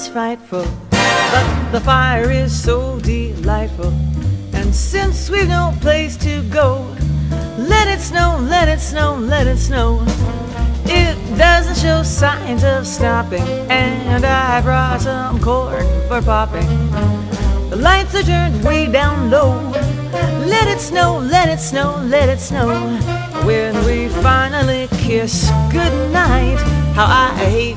is frightful, but the fire is so delightful. And since we've no place to go, let it snow, let it snow, let it snow. It doesn't show signs of stopping, and I brought some corn for popping. The lights are turned way down low. Let it snow, let it snow, let it snow. When we finally kiss goodnight, how I hate